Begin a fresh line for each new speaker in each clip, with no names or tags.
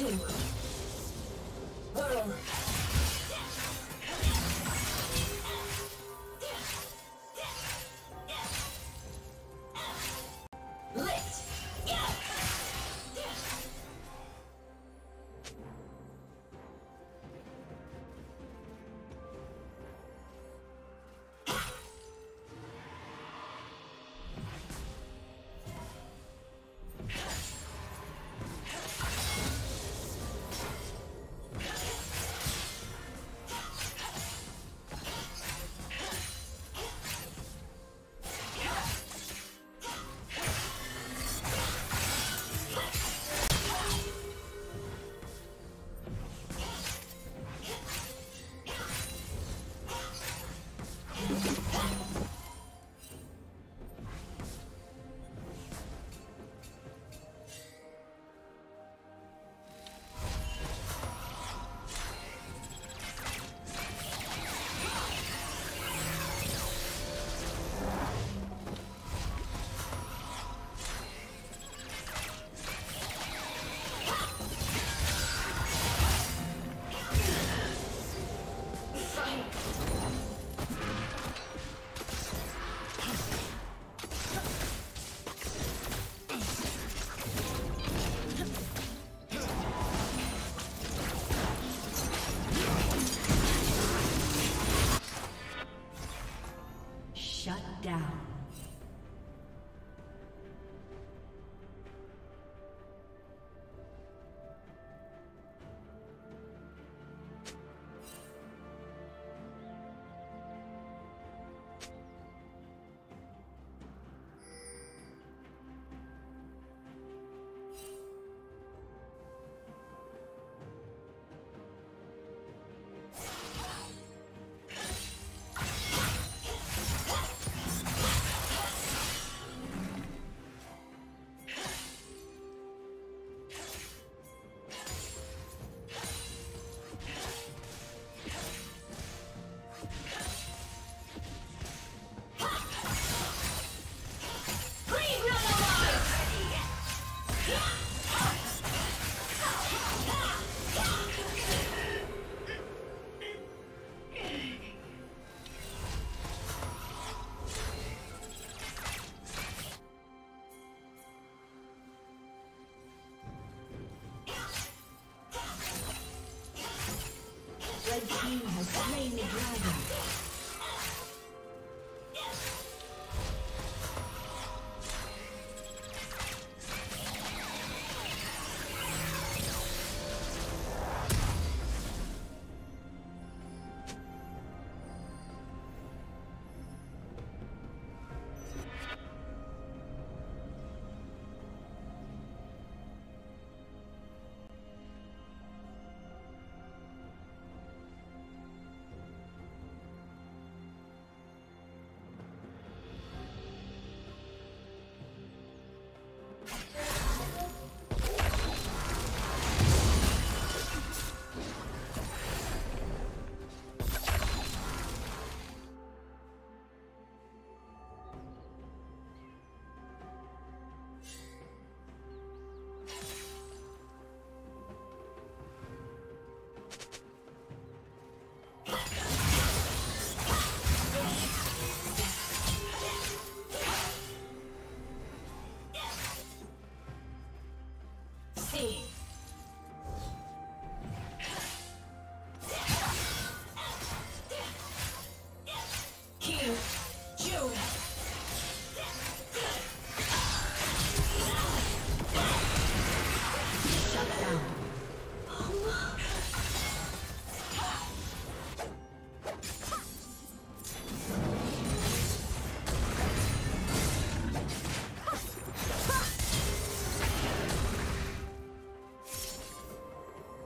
Two. One.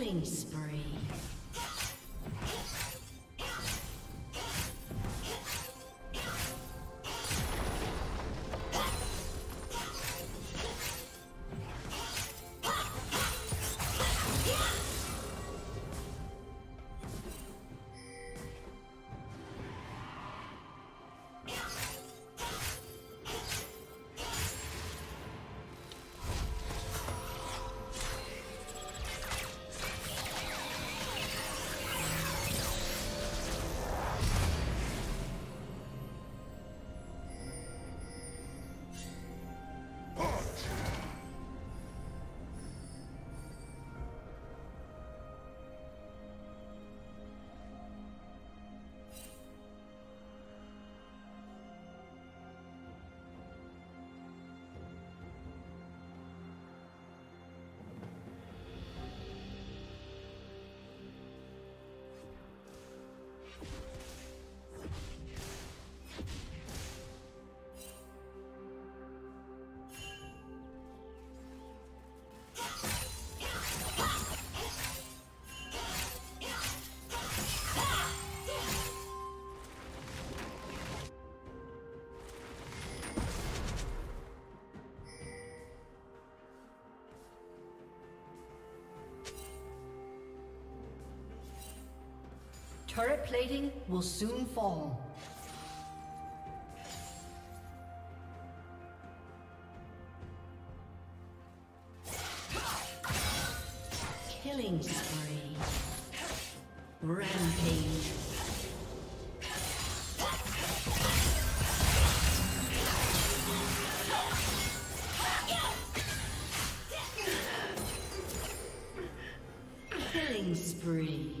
Killing spree. Turret plating will soon fall. Killing spree. Rampage. Killing spree.